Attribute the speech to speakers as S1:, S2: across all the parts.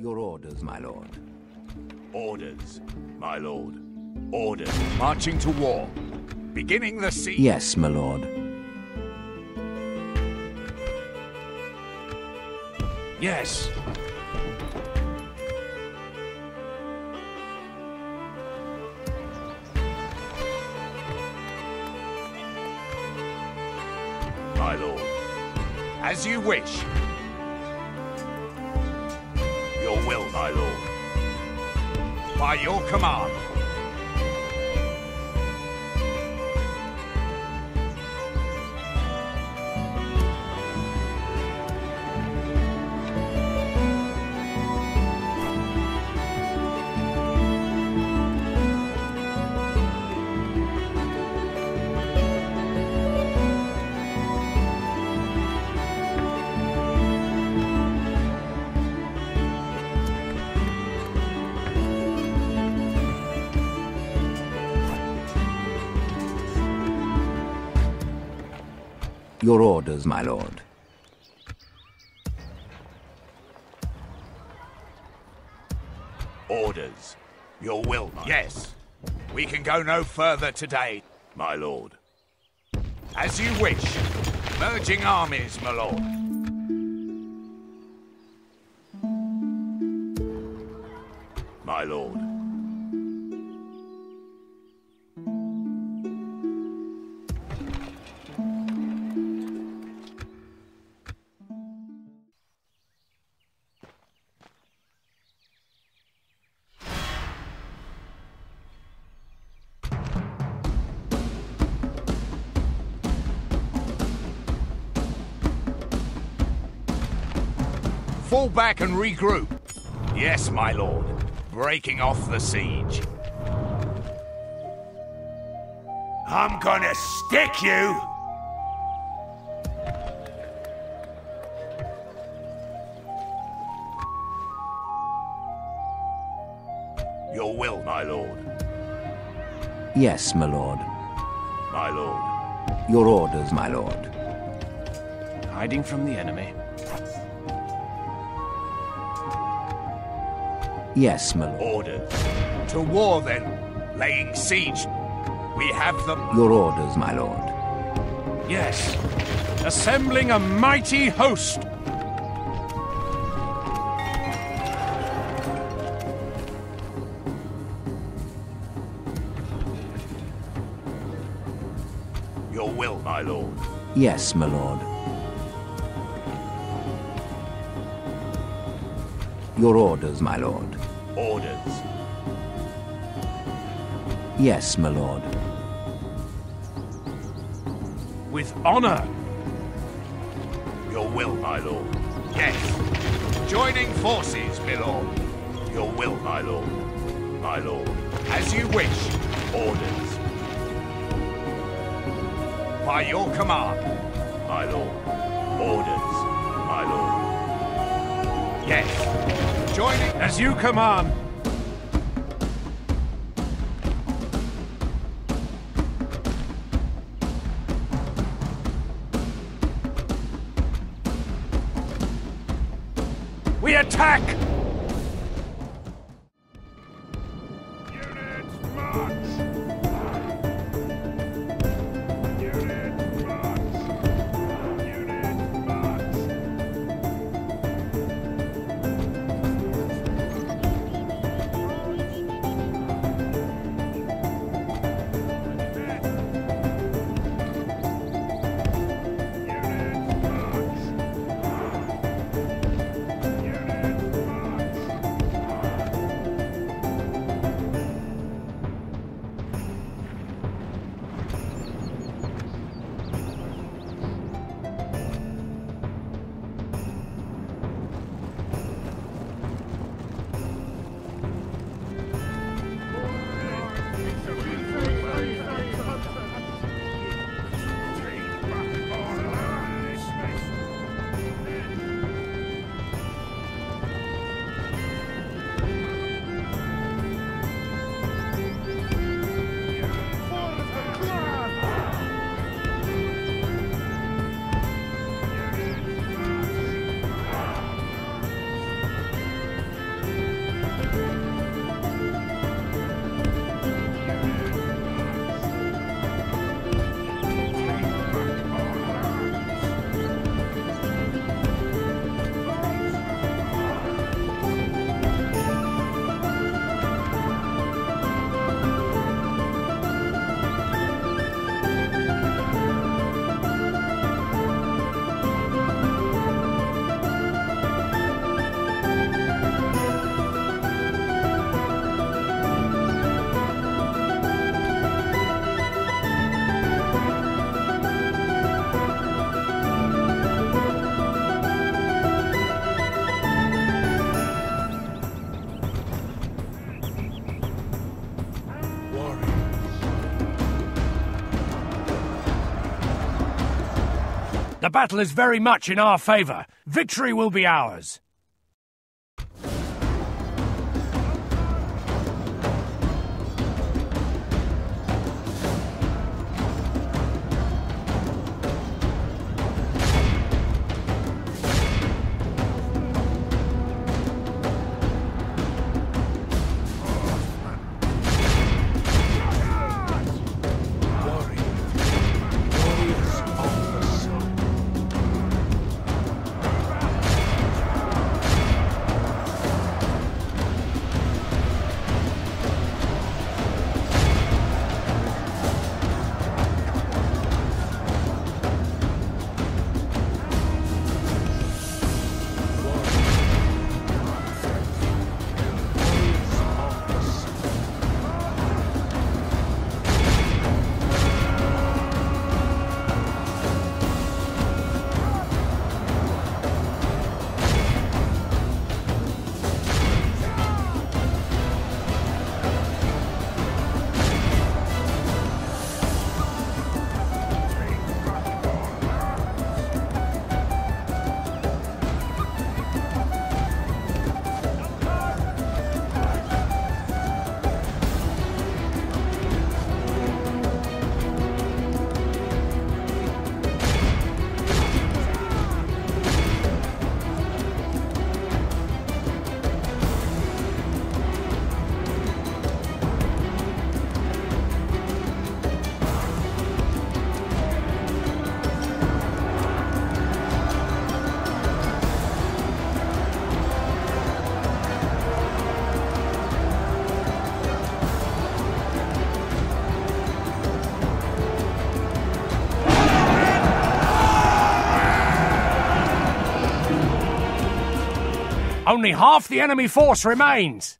S1: Your orders, my lord.
S2: Orders, my lord. Orders. Marching to war. Beginning the siege.
S1: Yes, my lord.
S2: Yes. My lord. As you wish. My lord. By your command.
S1: Your orders, my lord.
S2: Orders. Your will, my Yes. We can go no further today, my lord. As you wish. Merging armies, my lord. My lord. Fall back and regroup. Yes, my lord. Breaking off the siege. I'm gonna stick you! Your will, my lord.
S1: Yes, my lord.
S2: My lord.
S1: Your orders, my lord.
S3: Hiding from the enemy.
S1: Yes, my lord.
S2: Orders. To war, then. Laying siege. We have them.
S1: Your orders, my lord.
S3: Yes. Assembling a mighty host.
S2: Your will, my lord.
S1: Yes, my lord. Your orders, my lord. Yes, my lord.
S3: With honor.
S2: Your will, my lord. Yes. Joining forces, my lord. Your will, my lord. My lord. As you wish. Orders. By your command. My lord. Orders. My lord. Yes. Joining
S3: As you command. Attack! The battle is very much in our favor. Victory will be ours. Only half the enemy force remains.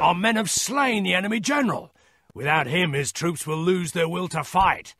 S3: Our men have slain the enemy general. Without him, his troops will lose their will to fight.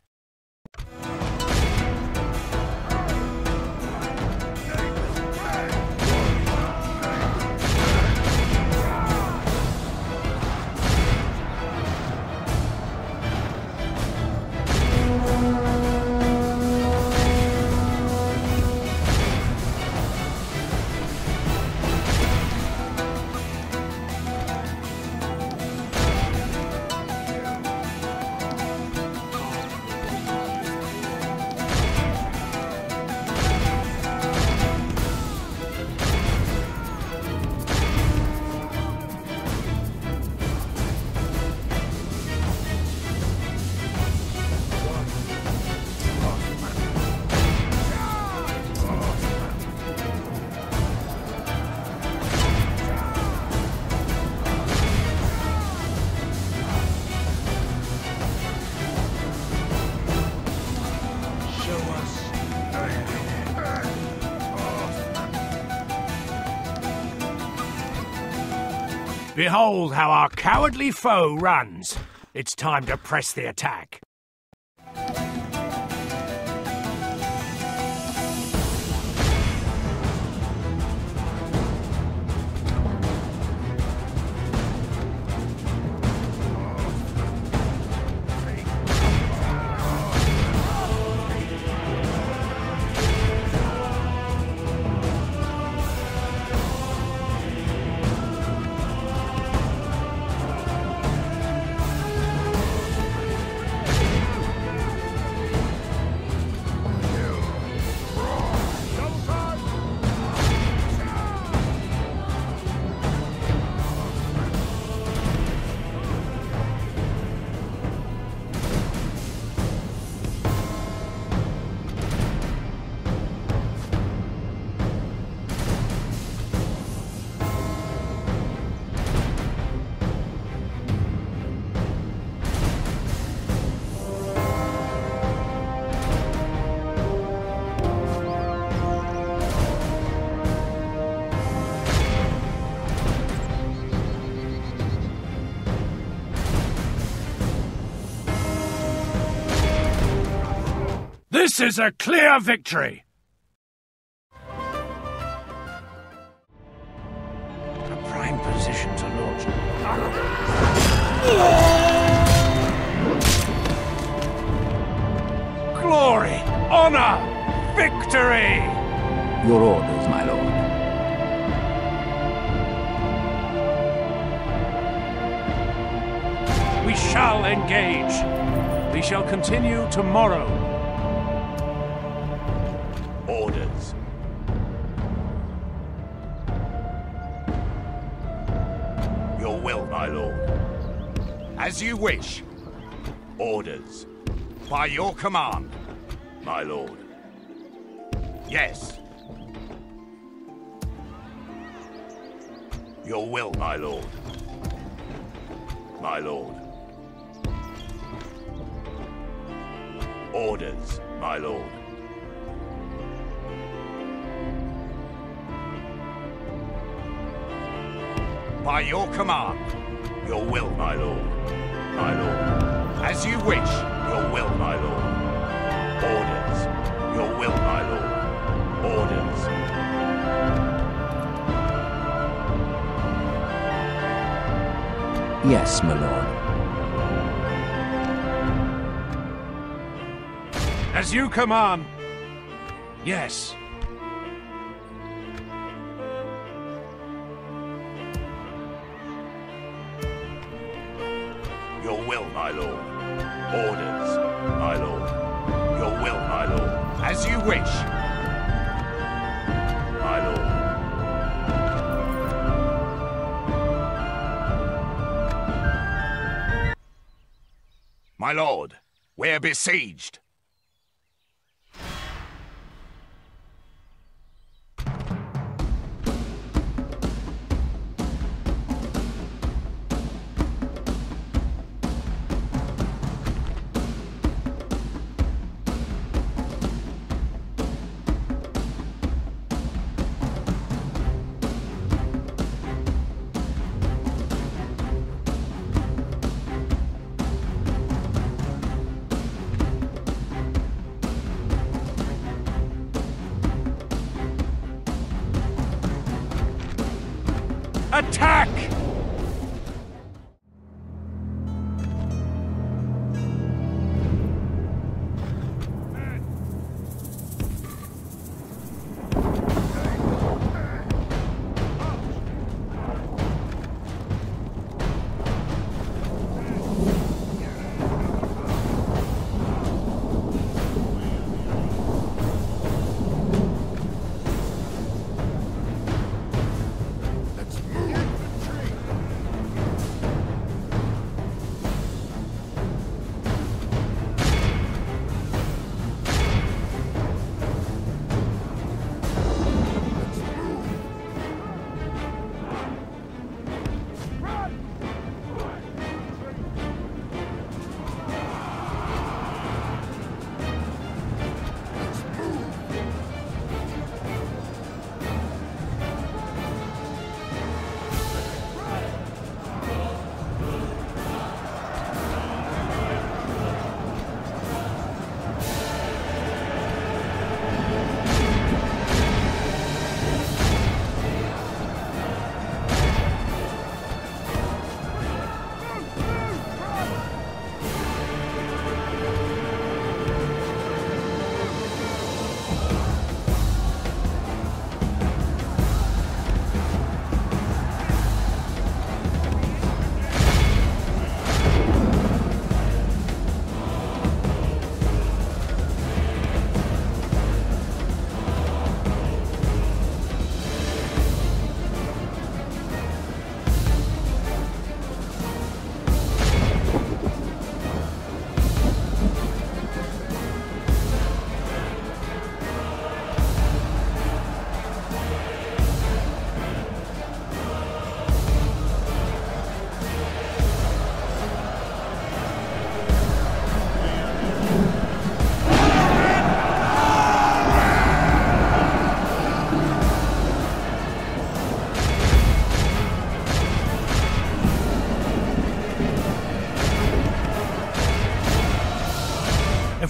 S3: Behold how our cowardly foe runs. It's time to press the attack. This is a clear victory! A prime position to launch.
S4: Glory! Honor! Victory!
S1: Your orders, my lord.
S4: We shall engage. We shall continue tomorrow.
S2: As you wish. Orders. By your command, my lord. Yes. Your will, my lord. My lord. Orders, my lord. By your command, your will, my lord. My lord. As you wish, your will, my lord. Orders, your will, my lord. Orders.
S1: Yes, my lord.
S4: As you command. Yes.
S2: We're besieged.
S4: Attack!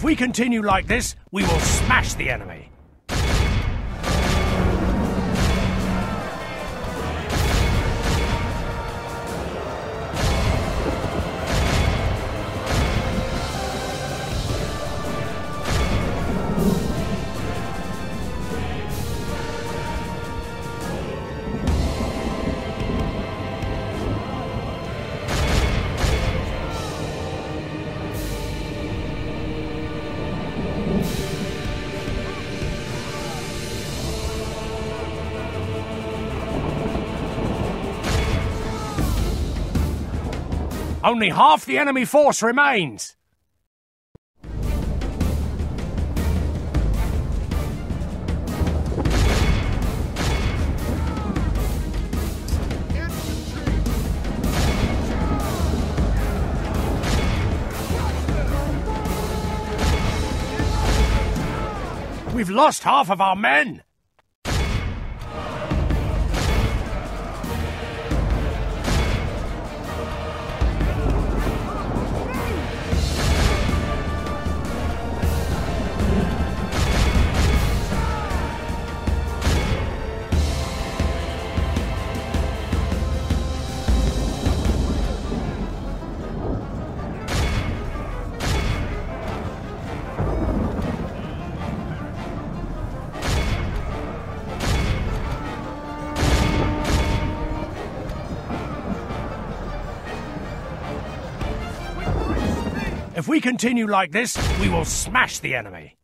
S4: We continue like this, we will smash the enemy.
S3: Only half the enemy force remains. We've lost half of our men. If we continue like this, we will smash the enemy.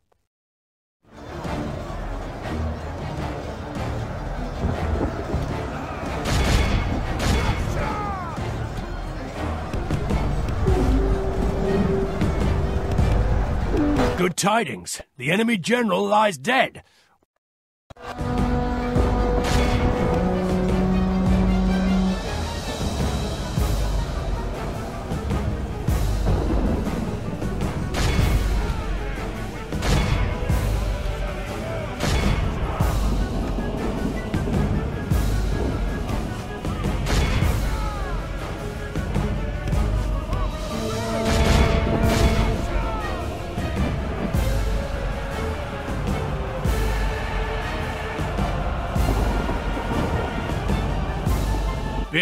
S3: Good tidings. The enemy general lies dead.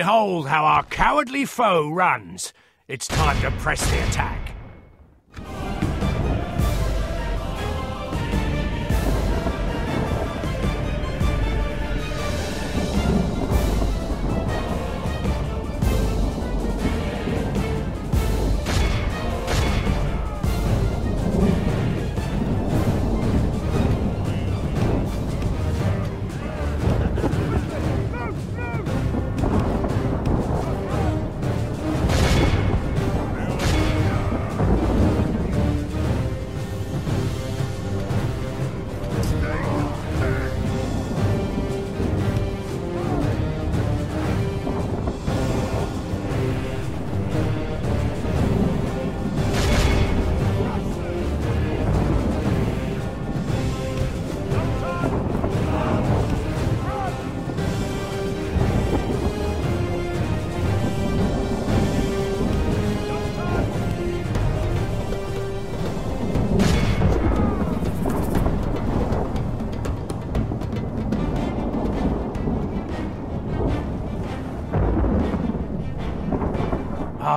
S3: Behold how our cowardly foe runs. It's time to press the attack.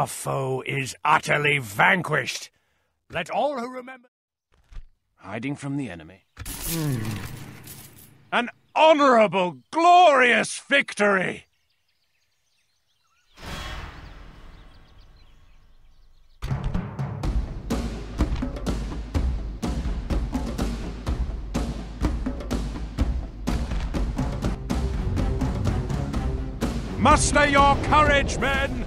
S3: Our foe is utterly vanquished. Let all who remember.
S4: Hiding from the enemy. Hmm. An honorable, glorious victory! Muster your courage, men!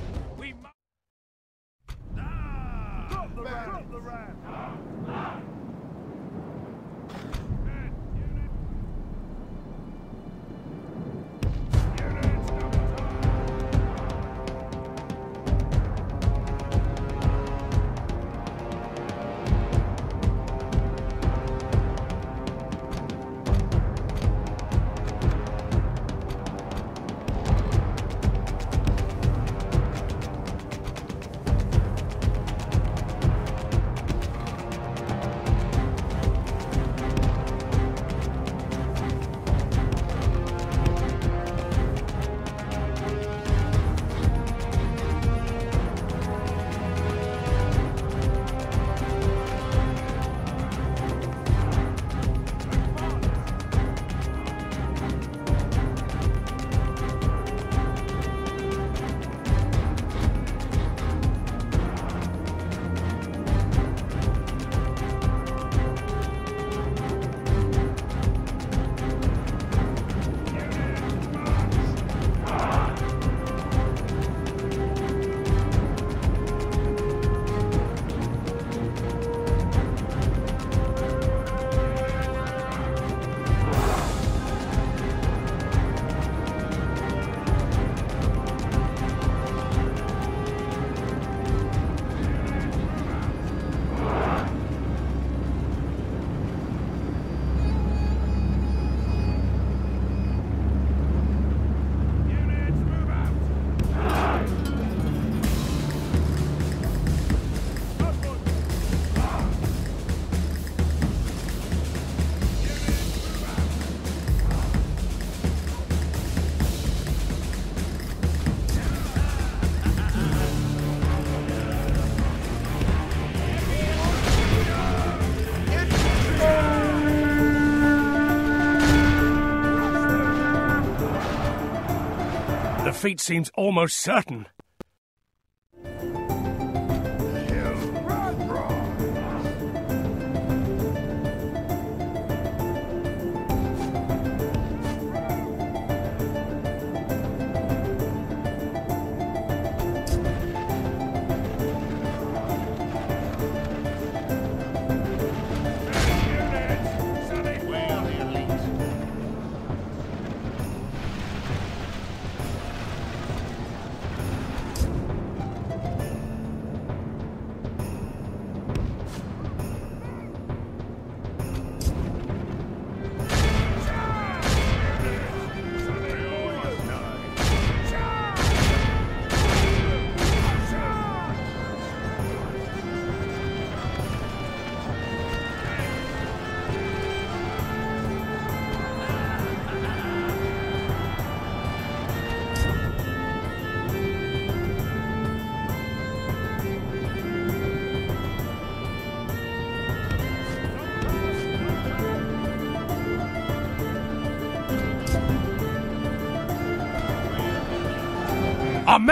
S3: Defeat seems almost certain.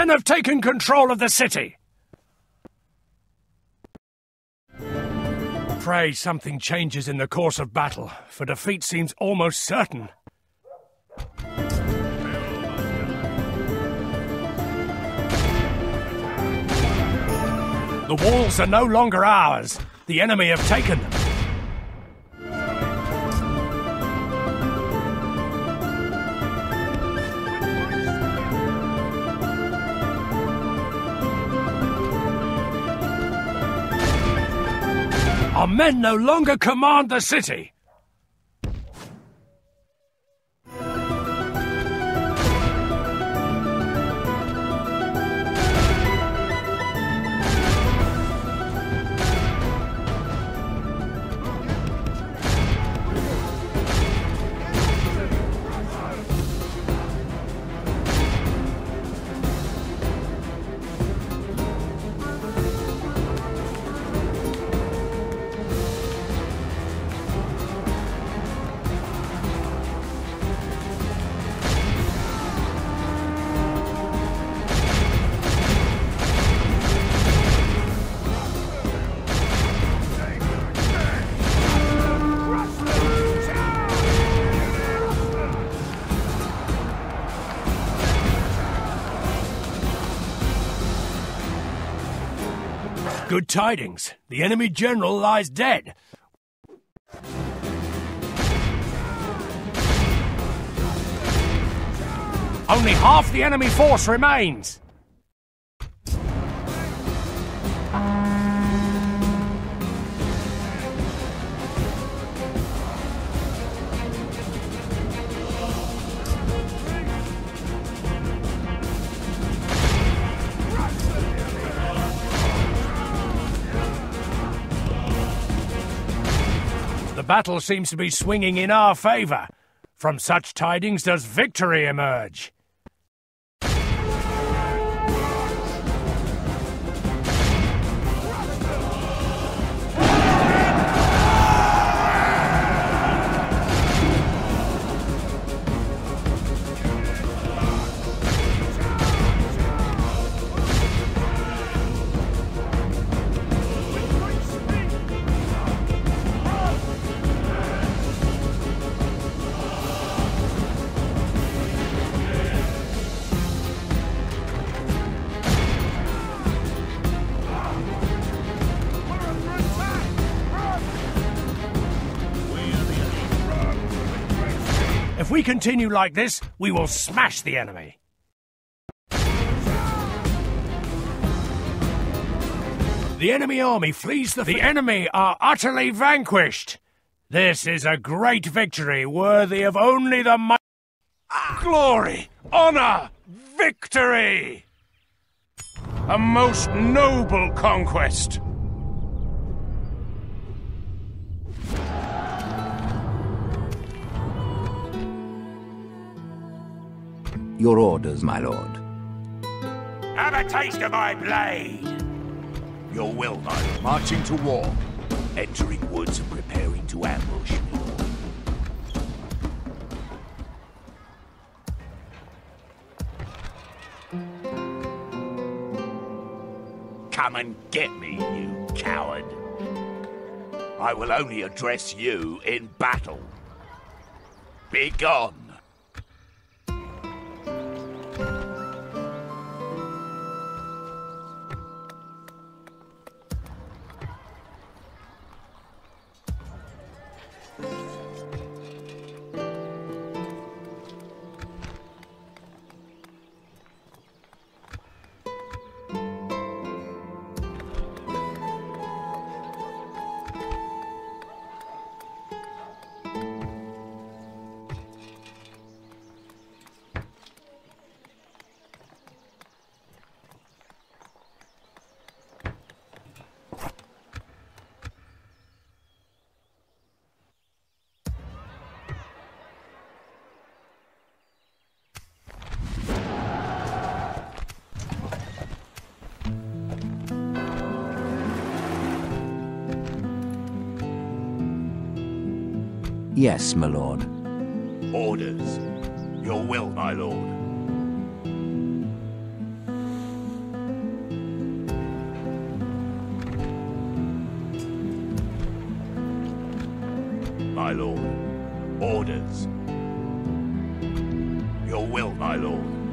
S3: Men have taken control of the city. Pray something changes in the course of battle, for defeat seems almost certain. The walls are no longer ours. The enemy have taken them. Men no longer command the city. Good tidings. The enemy general lies dead. Only half the enemy force remains. Battle seems to be swinging in our favour. From such tidings does victory emerge. Continue like this, we will smash the enemy. The enemy army flees the. The enemy are utterly vanquished. This is a great victory worthy of only the might.
S4: Glory, honor, victory! A most noble conquest.
S1: Your orders, my lord.
S2: Have a taste of my blade! Your will, though. Marching to war. Entering woods and preparing to ambush, me. Come and get me, you coward. I will only address you in battle. Begone!
S1: Yes, my lord.
S2: Orders. Your will, my lord. My lord. Orders. Your will, my lord.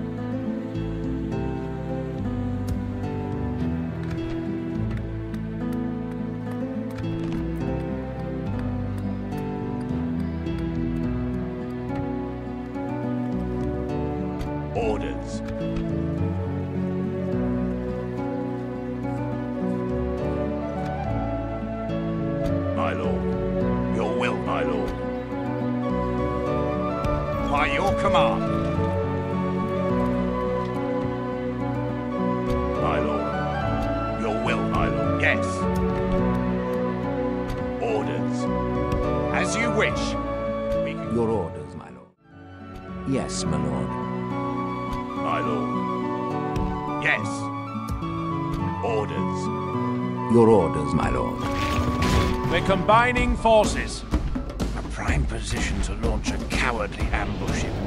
S2: Oh, your command. My lord. Your will, my lord. Yes. Orders. As you wish. We can
S1: Your orders, my lord. Yes, my lord.
S2: My lord. Yes. Orders.
S1: Your orders, my lord.
S4: We're combining forces. A prime position to launch a cowardly ambush if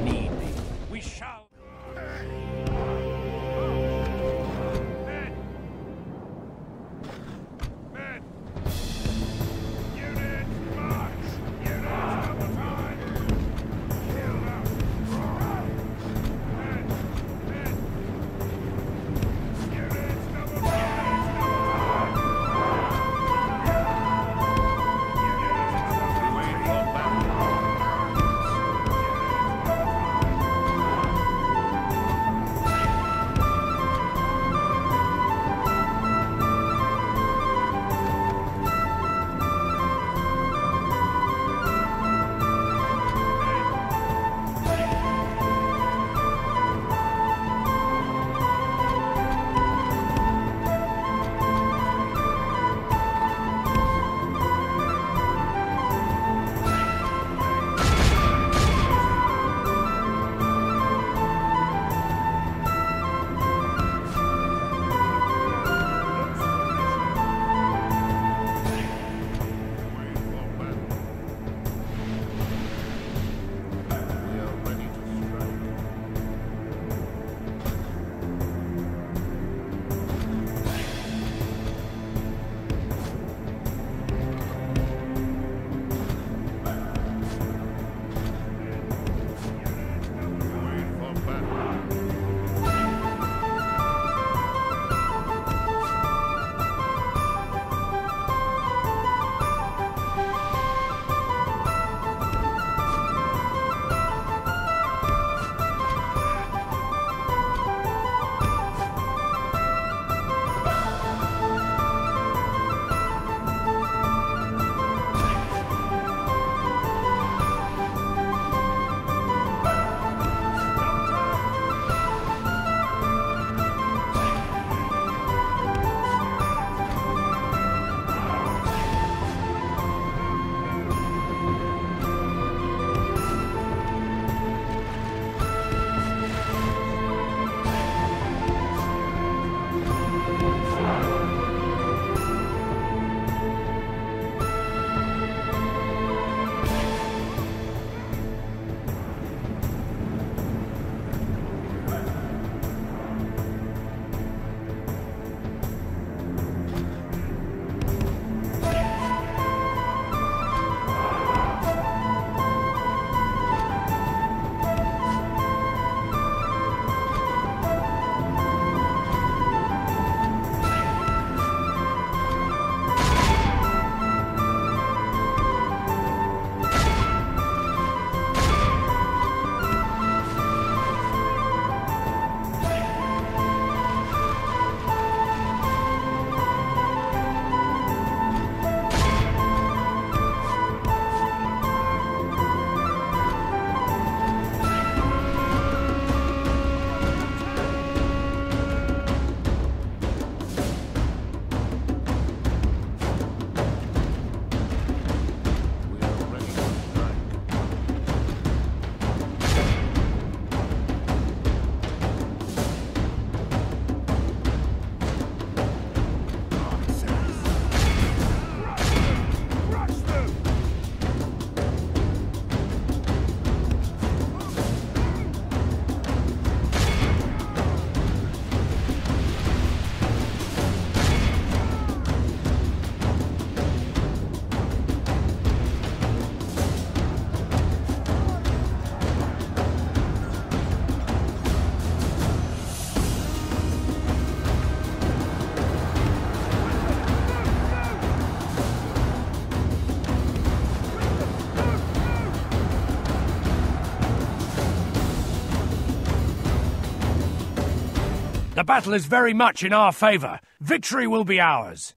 S3: battle is very much in our favor. Victory will be ours.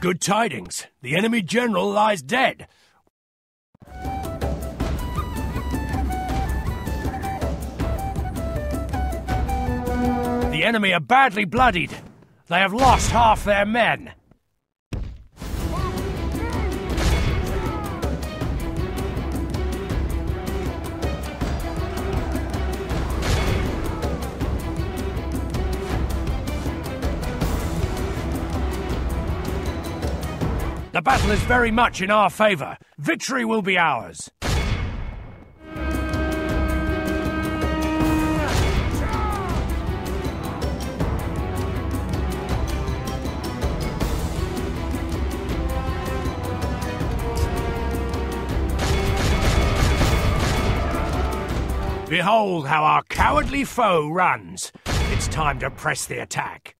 S3: Good tidings. The enemy general lies dead. The enemy are badly bloodied. They have lost half their men. The battle is very much in our favor. Victory will be ours. Behold how our cowardly foe runs. It's time to press the attack.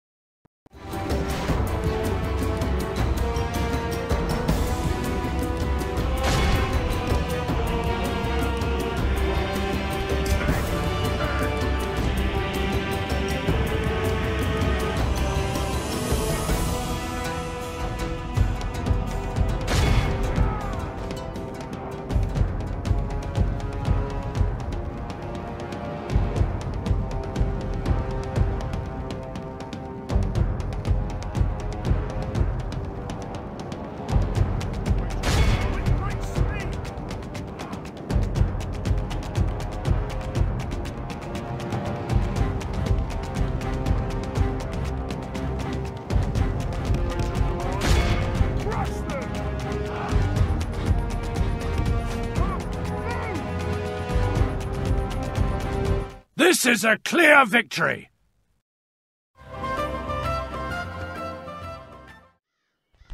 S3: This is a clear victory.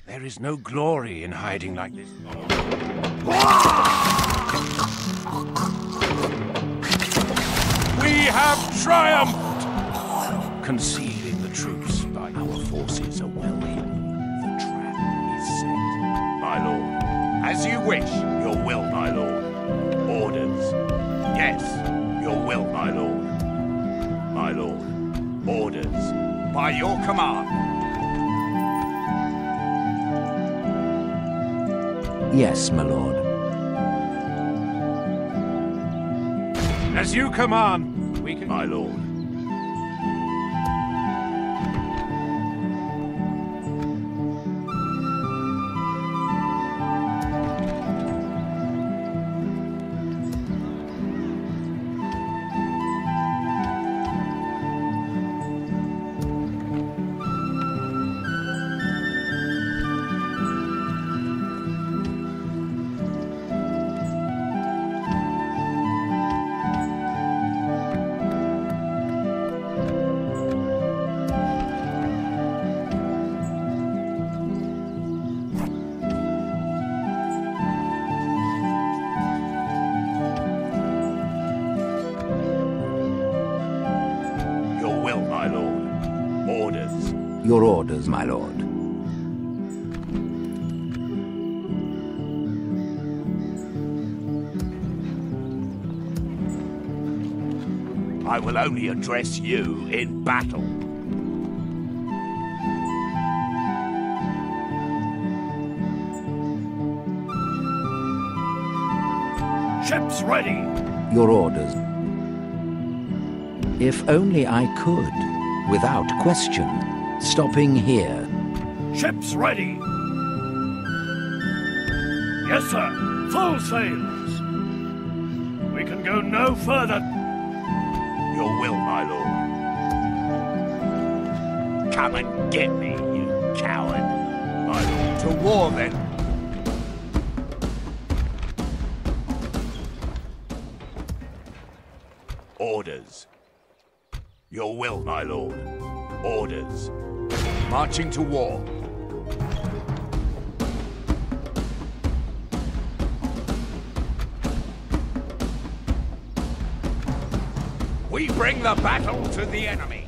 S3: There is no glory in hiding like this. We have triumphed! Concealing the troops by our forces are well hidden. The trap is set.
S2: My lord. As you wish, your will, my lord. Orders. Yes, your will, my lord. My lord. Orders. By your command.
S1: Yes, my lord.
S3: As you command, we can.
S2: My lord. Will only address you in battle.
S3: Ships ready!
S1: Your orders. If only I could, without question, stopping here.
S3: Ships ready! Yes, sir. Full sails. We can go no further.
S2: Your will, my lord. Come and get me, you coward. My lord. To war, then. Orders. Your will, my lord. Orders. Marching to war. We bring the battle to the enemy.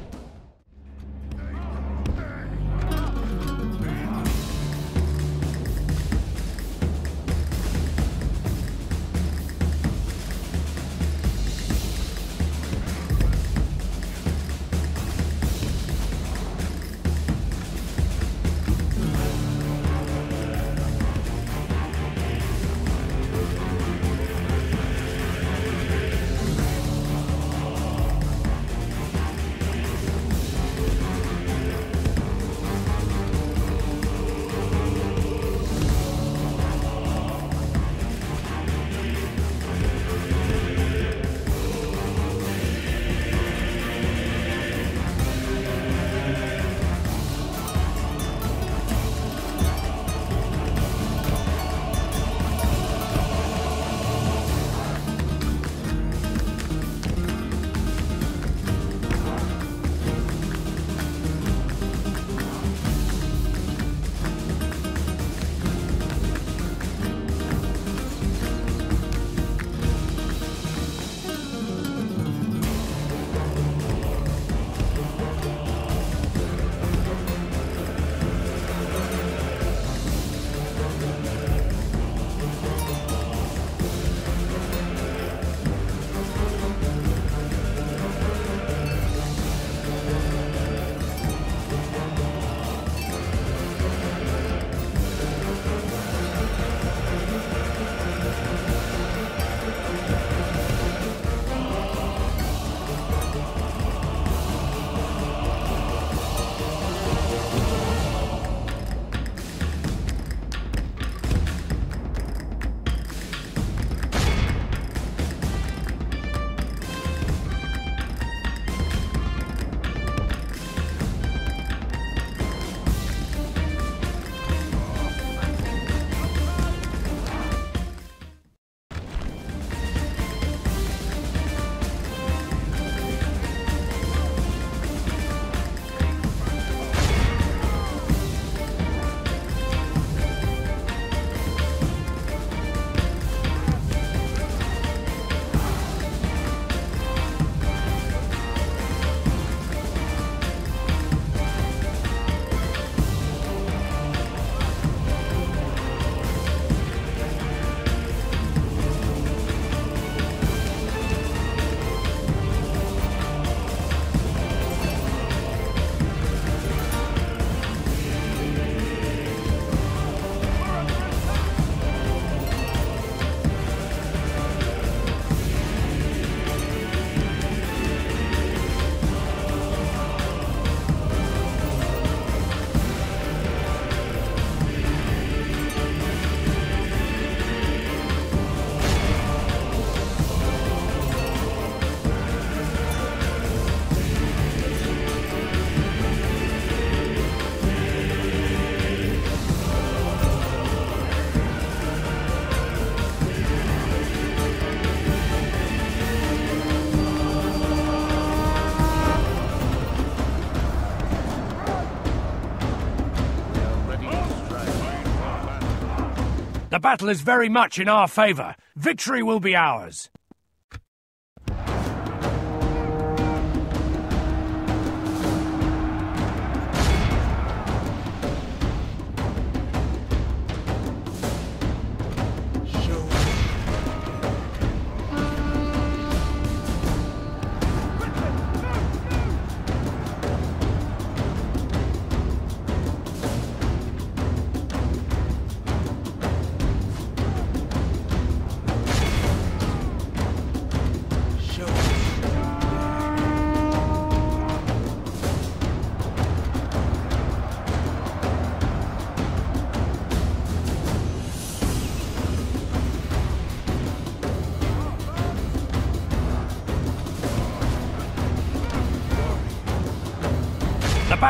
S3: Battle is very much in our favor. Victory will be ours.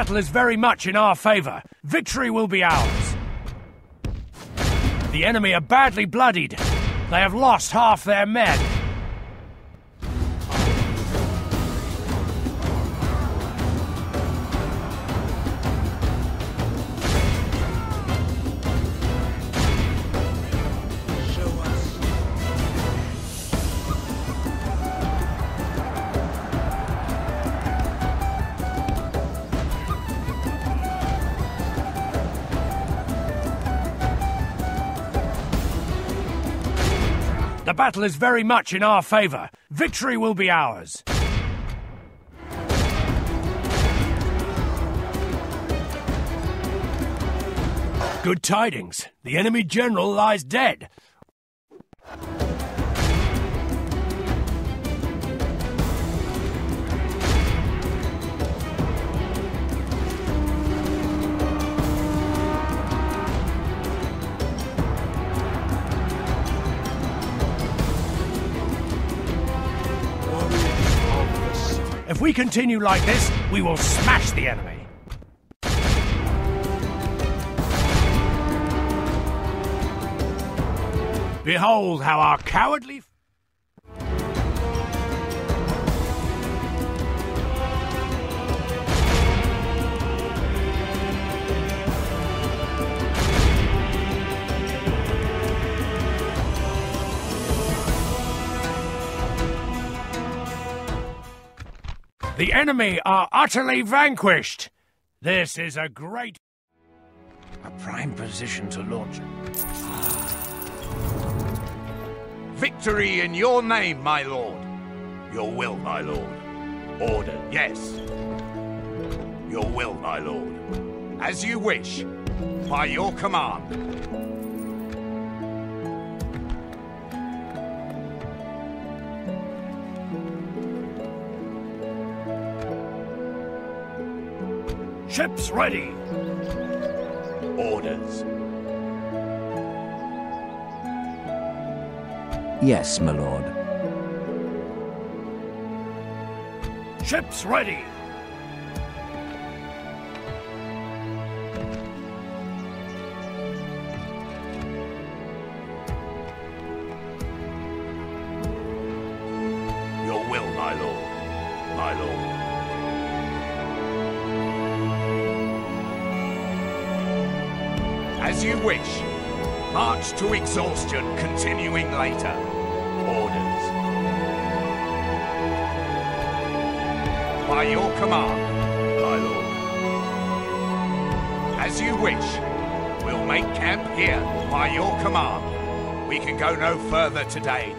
S3: Battle is very much in our favor. Victory will be ours. The enemy are badly bloodied. They have lost half their men. Battle is very much in our favor. Victory will be ours. Good tidings. The enemy general lies dead. If we continue like this, we will smash the enemy. Behold how our cowardly. The enemy are utterly vanquished. This is a great. A prime position to launch.
S2: Victory in your name, my lord. Your will, my lord. Order, yes. Your will, my lord. As you wish. By your command.
S3: Ships ready.
S2: Orders.
S1: Yes, my lord.
S3: Ships ready.
S2: March to exhaustion, continuing later. Orders. By your command, my lord. As you wish. We'll make camp here, by your command. We can go no further today.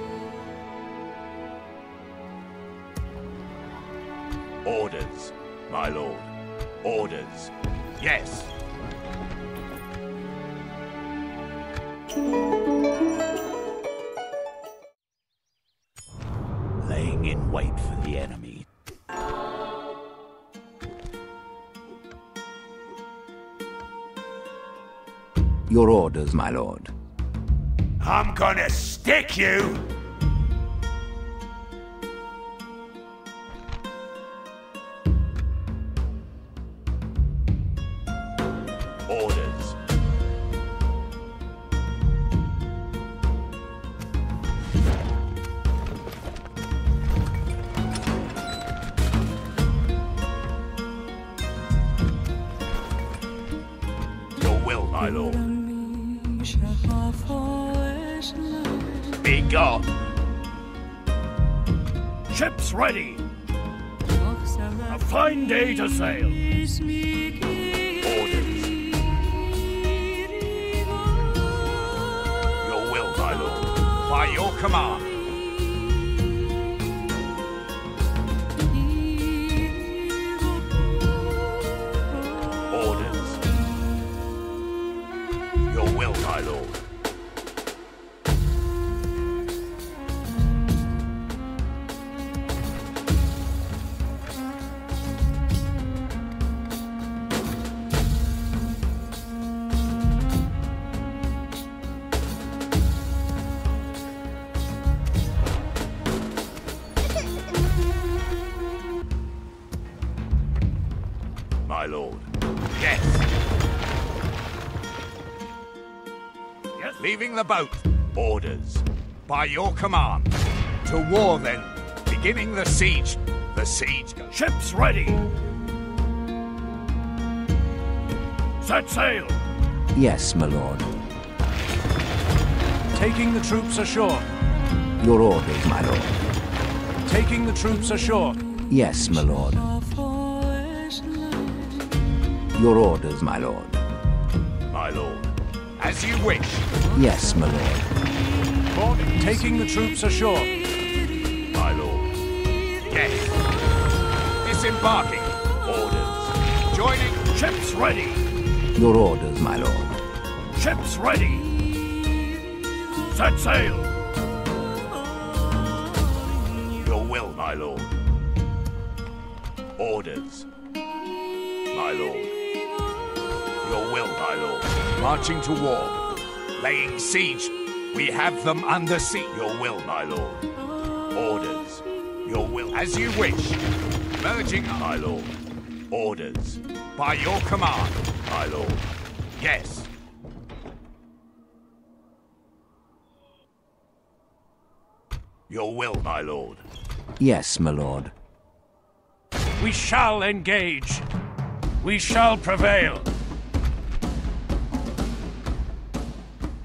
S2: Orders, my lord. Orders. Yes.
S1: My lord.
S2: I'm gonna stick you! Yes. Leaving the boat. Orders. By your command. To war then. Beginning the siege. The siege.
S3: Ships ready. Set sail.
S1: Yes, my lord.
S4: Taking the troops ashore.
S1: Your orders, my lord.
S4: Taking the troops ashore.
S1: Yes, my lord. Your orders, my lord.
S2: My lord. As you wish.
S1: Yes, my lord.
S4: Taking the troops ashore.
S2: My lord. Yes. Disembarking. Orders. Joining.
S3: Ships ready.
S1: Your orders, my lord.
S3: Ships ready. Set sail.
S2: Your will, my lord. Orders. My lord. Your will, my lord. Marching to war. Laying siege. We have them under siege. Your will, my lord. Orders. Your will. As you wish. Merging, my lord. Orders. By your command, my lord. Yes. Your will, my lord.
S1: Yes, my lord.
S4: We shall engage. We shall prevail.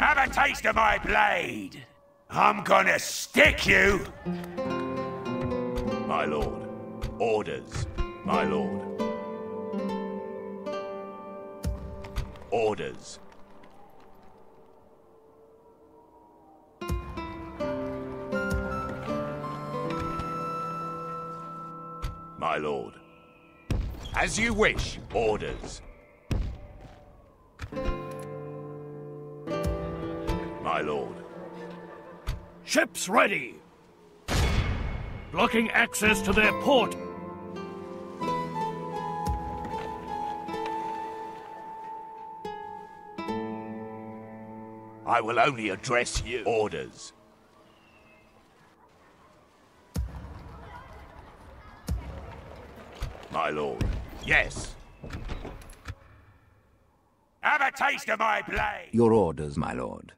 S2: Have a taste of my blade. I'm gonna stick you. My lord. Orders. My lord. Orders. My lord. As you wish. Orders. My lord.
S3: Ships ready. Blocking access to their port.
S2: I will only address you. Orders. My lord. Yes. Have a taste of my blade.
S1: Your orders, my lord.